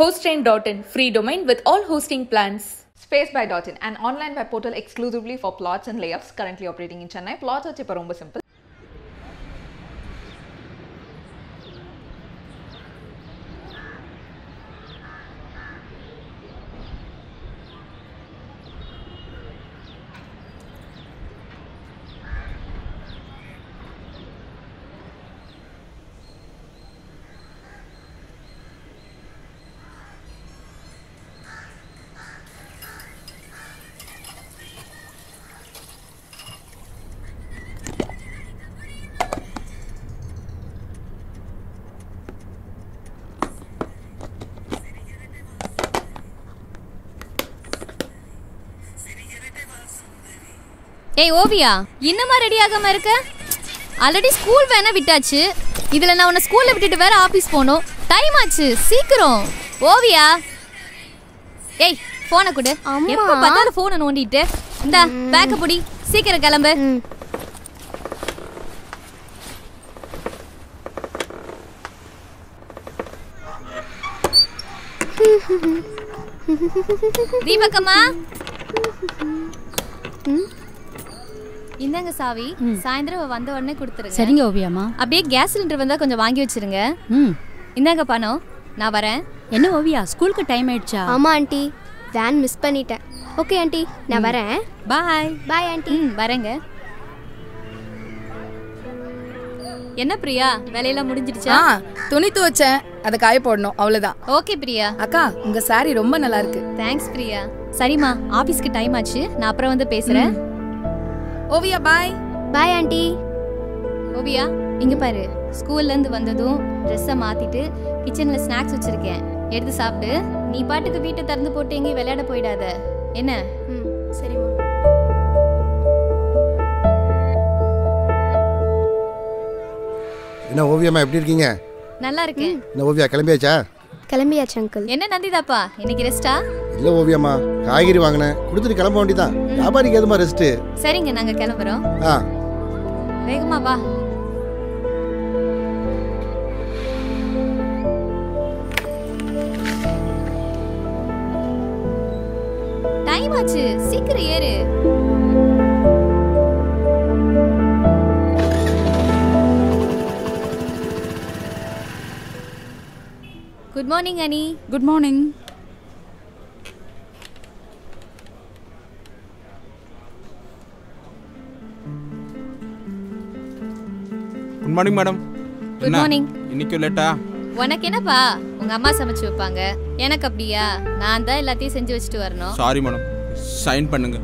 Hosttrain.in, free domain with all hosting plans. Spacebuy.in, an online web portal exclusively for plots and layouts currently operating in Chennai. Plots வச்சு இப்போ ரொம்ப simple. ஏய் ஓவியா இன்னுமா ready ஆகாம இருக்க? Already school வேணா விட்டாச்சு. இதுல நான் உன்னை ஸ்கூல்ல விட்டுட்டு வேற ஆபீஸ் போகணும். டைம் ஆச்சு சீக்கிரம். ஓவியா. ஏய் போனை கொடு. எப்ப பார்த்தாலும் போனை நோண்டிட்டு. இந்தா பேக்க புடி. சீக்கிரம் கிளம்பு. தீபக்கம்மா. இந்தாங்க சாவி. சாயந்தரம் வந்த உடனே கொடுத்துருங்க. சரிங்க ஓவியாம்மா. அப்படியே கேஸ் சிலிண்டர் வந்தா கொஞ்சம் வாங்கி வச்சிருங்க. ம். இந்தாங்க பணம். நான் வரேன். என்ன ஓவியா ஸ்கூலுக்கு டைம் ஆயிடுச்சா? ஆமா ஆண்டி. வேன் மிஸ் பண்ணிட்டேன். Okay aunty. நான் வரேன். Bye bye aunty. ம் வரேங்க. என்ன பிரியா? வேலையெல்லாம் முடிஞ்சிடுச்சா? துணி துவச்சேன். அதை காய போடணும். அவ்வளவுதான். ஓகே பிரியா. அக்கா உங்க saree ரொம்ப நல்லா இருக்கு. தேங்க்ஸ் பிரியா. சரிம்மா ஆபீஸ்க்கு டைம் ஆச்சு. நான் அப்புறம் வந்து பேசுறேன். Oviya bye bye aunty Oviya இங்க பாரு. ஸ்கூல்ல இருந்து வந்ததும் ட்ரெஸ்ஸை மாத்திட்டு கிச்சன்ல ஸ்நாக்ஸ் வச்சிருக்கேன். எடுத்து சாப்பிடு. நீ பாட்டுக்கு வீட்டை திறந்து போட்டு எங்கேயும் விளையாட போயிடாத. என்ன? ம் சரிம்மா என்ன ஓவியம்மா எப்படி இருக்கீங்க? நல்லா இருக்கேன். என்ன ஓவியா கிளம்பியாச்சா? கிளம்பியாச்சு அங்கிள் என்ன நந்திதாப்பா? இன்னைக்கு ரெஸ்டா இல்லை ஓவியம்மா. காய்கறி வாங்கினேன் கொடுத்துட்டு கிளம்ப வேண்டியதான் வியாபாரிக்கு எதுமா ரெஸ்ட்டு சரிங்க நாங்க கிளம்புறோம். ஆ. வேகமா வா. டைம் ஆச்சு. சீக்கிரம் ஏறு. Good morning Ani good morning good morning madam good morning இன்னைக்கும் லேட்டா உனக்கு என்னப்பா உங்க அம்மா சமைச்சு வைப்பாங்க. எனக்கு அப்படியா? நான் தான் எல்லாத்தையும் செஞ்சு வச்சுட்டு வரணும். சாரி மேடம் சைன் பண்ணுங்க.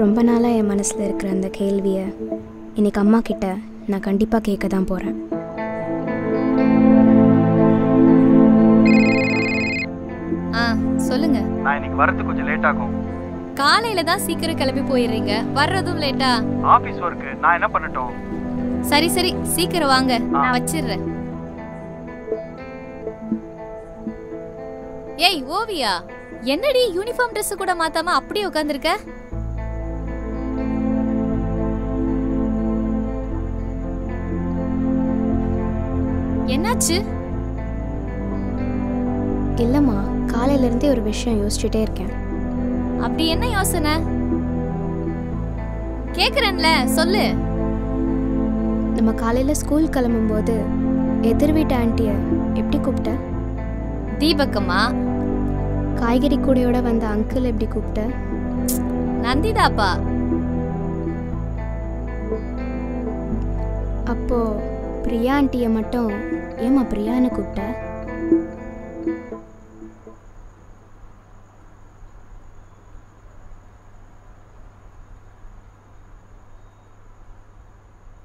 ரொம்ப நாளாக என் மனசில் இருக்கிற அந்த கேள்வியை இன்னைக்கு அம்மா கிட்ட நான் கண்டிப்பாக கேட்க தான் போகிறேன் ஆ சொல்லுங்க. நான் இன்னைக்கு வரது கொஞ்சம் லேட் ஆகும். காலையில தான் சீக்கிரம் கிளம்பி போயிடுறீங்க. வர்றதும் லேட்டா ஆபீஸ் ஒர்க்கு நான் என்ன பண்ணட்டும்? சரி சரி. சீக்கிரம் வாங்க. நான் வச்சிடுறேன். ஏய் ஓவியா என்னடி யூனிஃபார்ம் Dress கூட மாத்தாம அப்படியே உட்கார்ந்திருக்க? என்னாச்சு? இல்லைம்மா காலையிலேருந்தே ஒரு விஷயம் யோசிச்சுட்டே இருக்கேன். அப்படி என்ன யோசனை? கேக்குறேன்ல சொல்லு. நம்ம காலையில் ஸ்கூல் கிளம்பும்போது எதிர் வீட்டு ஆண்டியை எப்படி கூப்பிட்ட? தீபக்கம்மா. காய்கறி கூடையோட வந்த அங்கிள் எப்படி கூப்பிட்ட? நந்திதாப்பா. அப்போ பிரியா ஆண்டியை மட்டும் ஏம்மா பிரியான்னு கூப்பிட்ட?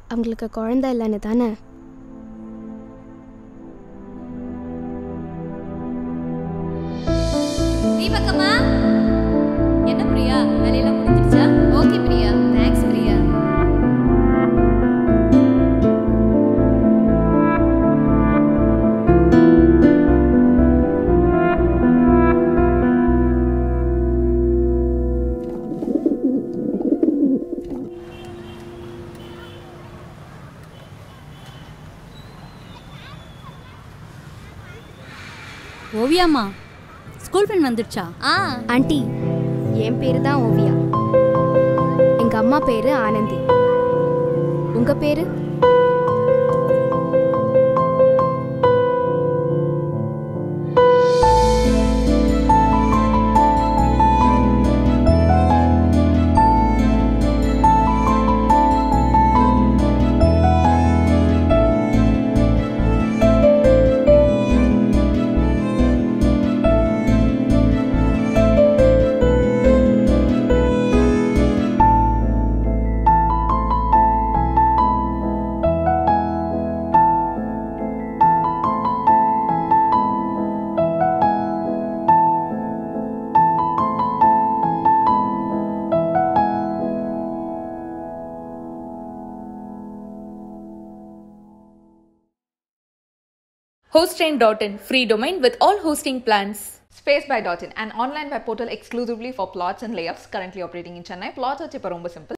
அவங்களுக்கு குழந்தை இல்லைன்னு தானே? தீபக்கம்மா? என்ன பிரியா? வேலையெல்லாம் முடிஞ்சிருச்சா ஓகே பிரியா. ஓவியாம்மா. ஸ்கூல் ஃப்ரெண்ட் வந்துடுச்சா? ஆ. ஆண்டி. என் பேரு தான் ஓவியா. எங்க அம்மா பேரு ஆனந்தி. உங்க பேரு? Hosttrain.in free domain with all hosting plans. Spacebuy.in, an online web portal exclusively for plots and layouts currently operating in Chennai. Plots are cheaper, ரொம்ப simple.